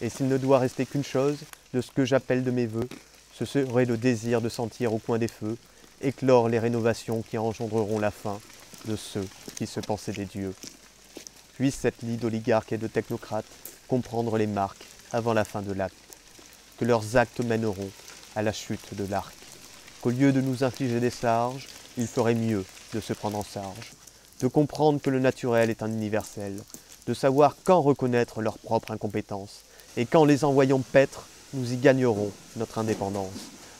Et s'il ne doit rester qu'une chose de ce que j'appelle de mes voeux, ce serait le désir de sentir au coin des feux éclore les rénovations qui engendreront la fin de ceux qui se pensaient des dieux. Puisse cette lie d'oligarques et de technocrates comprendre les marques avant la fin de l'acte, que leurs actes mèneront à la chute de l'arc, qu'au lieu de nous infliger des sarges, il ferait mieux de se prendre en charge, de comprendre que le naturel est un universel, de savoir quand reconnaître leur propre incompétence, et quand les envoyant paître, nous y gagnerons notre indépendance,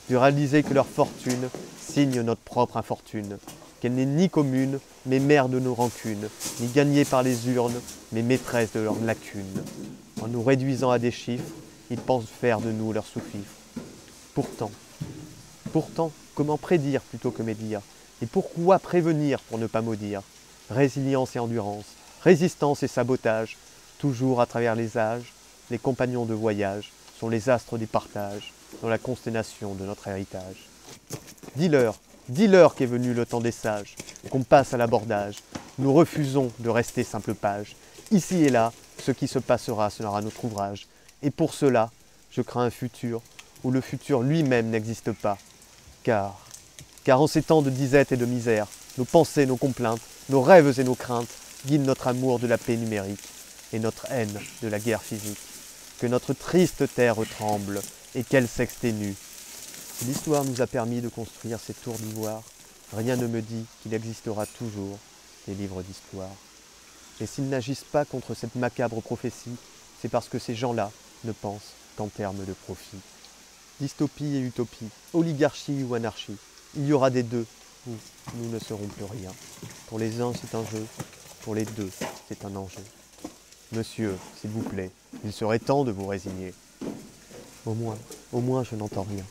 de réaliser que leur fortune signe notre propre infortune, qu'elle n'est ni commune, mais mère de nos rancunes, ni gagnée par les urnes, mais maîtresse de leurs lacunes. En nous réduisant à des chiffres, ils pensent faire de nous leurs sous-fifres. Pourtant, pourtant, comment prédire plutôt que médire? Et pourquoi prévenir pour ne pas maudire? Résilience et endurance, résistance et sabotage, toujours à travers les âges, les compagnons de voyage sont les astres des partages dans la constellation de notre héritage. Dis-leur, dis-leur qu'est venu le temps des sages, qu'on passe à l'abordage. Nous refusons de rester simple page. Ici et là, ce qui se passera sera notre ouvrage. Et pour cela, je crains un futur où le futur lui-même n'existe pas. Car, car en ces temps de disette et de misère, nos pensées, nos complaintes, nos rêves et nos craintes guident notre amour de la paix numérique et notre haine de la guerre physique. Que notre triste terre tremble et qu'elle s'exténue. Si l'histoire nous a permis de construire ces tours d'ivoire, rien ne me dit qu'il existera toujours des livres d'histoire. Et s'ils n'agissent pas contre cette macabre prophétie, c'est parce que ces gens-là ne pensent qu'en termes de profit. Dystopie et utopie, oligarchie ou anarchie, il y aura des deux où nous ne serons plus rien. Pour les uns, c'est un jeu, pour les deux, c'est un enjeu. Monsieur, s'il vous plaît, il serait temps de vous résigner. Au moins, au moins je n'entends rien.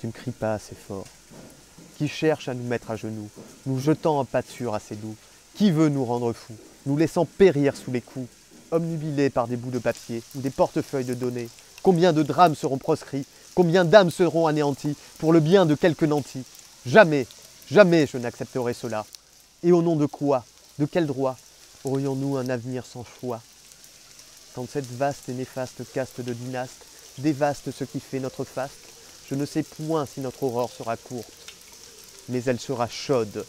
Tu ne cries pas assez fort. Qui cherche à nous mettre à genoux, nous jetant un pas de sûr assez doux Qui veut nous rendre fous, nous laissant périr sous les coups, omnubilés par des bouts de papier ou des portefeuilles de données Combien de drames seront proscrits Combien d'âmes seront anéanties pour le bien de quelques nantis Jamais, jamais je n'accepterai cela. Et au nom de quoi De quel droit aurions-nous un avenir sans choix? Quand cette vaste et néfaste caste de dynastes dévaste ce qui fait notre faste, je ne sais point si notre aurore sera courte, mais elle sera chaude